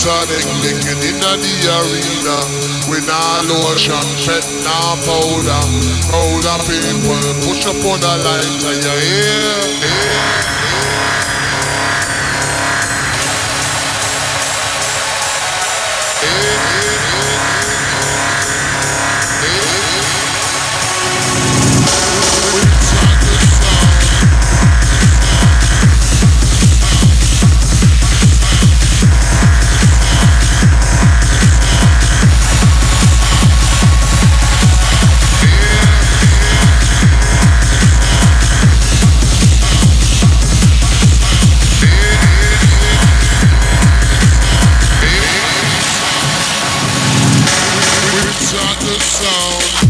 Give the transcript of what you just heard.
tonic, licking in the arena. We nah lotion, pet nah powder. Powder people, push up on the lighter, you hear? Yeah. the sound.